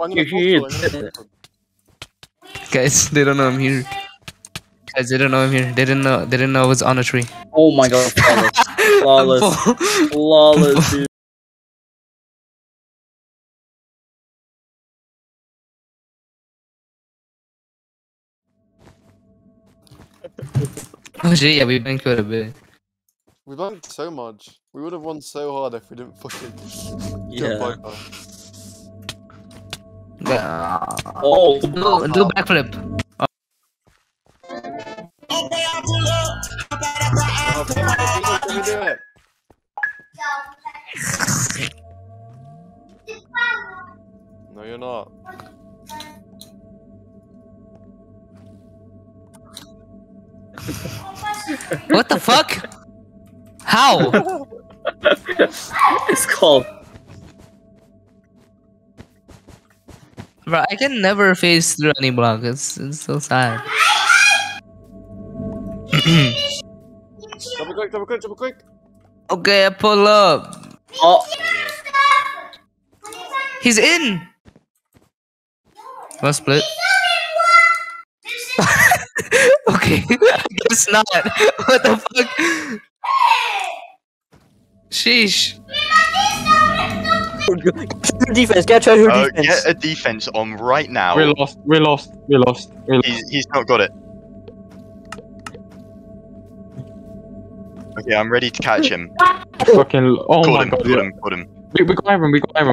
I'm gonna You portal, I'm should. gonna portal. Guys, they don't know I'm here. Guys, they don't know I'm here. They didn't know. They didn't know I was on a tree. Oh my god, flawless. Flawless. Flawless, dude. oh shit! Yeah, we banked quite a bit. We banked so much. We would have won so hard if we didn't fucking Yeah. Jump. Uh, Oh, do do backflip. Oh, can we do it? No, you're not. What the fuck? How? it's called. Bro, I can never face through any block. It's, it's so sad. Double quick, double quick, double quick. okay, I pull up. Oh, He's in. Let's split. okay, I guess not. What the fuck? Sheesh. Oh, treasure defense. Get treasure Uh, defense. get a defense on right now. We lost. We lost. We lost. We lost. He's, he's not got it. Okay, I'm ready to catch him. Fucking. Oh Caught my him, god. caught him, caught him. We, we got him. We got him.